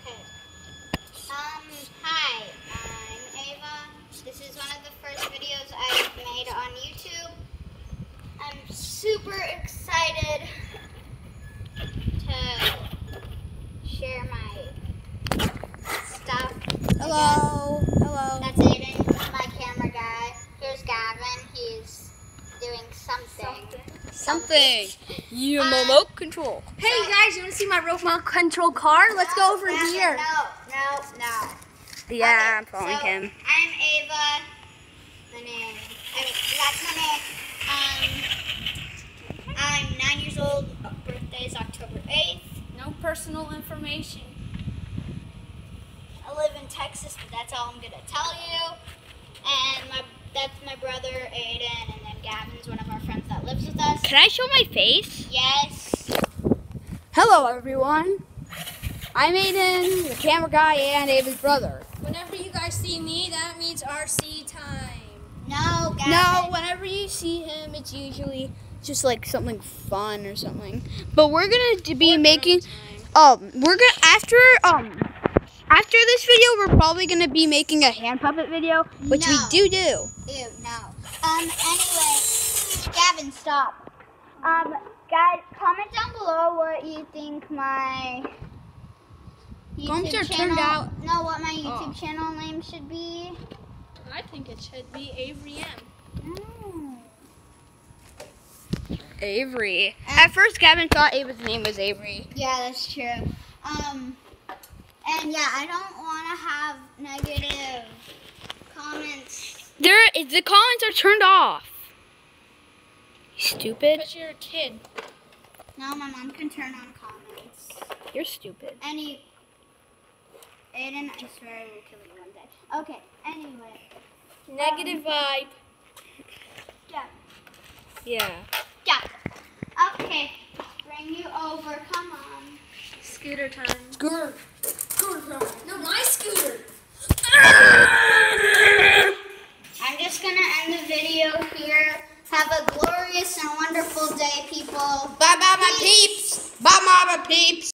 Okay. Um, hi, I'm Ava. This is one of the first videos I've made on YouTube. I'm super excited to share my stuff. Hello. Something. Something. You Um, remote control. Hey guys, you want to see my remote control car? Let's go over no, here. No, no, no. Yeah, I'm Okay, following so him. I'm Ava. My name. I mean, that's my name. Um, I'm nine years old. Birthday is October 8th. No personal information. I live in Texas, but that's all I'm gonna tell you. And my that's my Can I show my face? Yes. Hello, everyone. I'm Aiden, the camera guy, and Ava's brother. Whenever you guys see me, that means RC time. No, Gavin. No, whenever you see him, it's usually just like something fun or something. But we're gonna d- be making. Um, we're gonna after um after this video, we're probably gonna be making a hand puppet video, which No. we do do. Ew, no. Um, anyway, Gavin, stop. Um, guys, comment down below what you think my YouTube Comments are channel, turned out- No, what my YouTube Oh. channel name should be. I think it should be Avery M. Mm. Avery. At first, Gavin thought Ava's name was Avery. Yeah, that's true. Um, and yeah, I don't want to have negative comments. There, the comments are turned off. Stupid. Because you're a kid. No, my mom can turn on comments. You're stupid. Any, Aiden, I swear I will kill you one day. Okay, anyway. Negative um, vibe. Yeah. Yeah. Yeah. Okay. Bring you over. Come on. Scooter time. Scooter. No, my scooter. I'm just gonna end the video here. Have a glorious and wonderful day, people. Bye bye, my peeps. Bye bye, my peeps.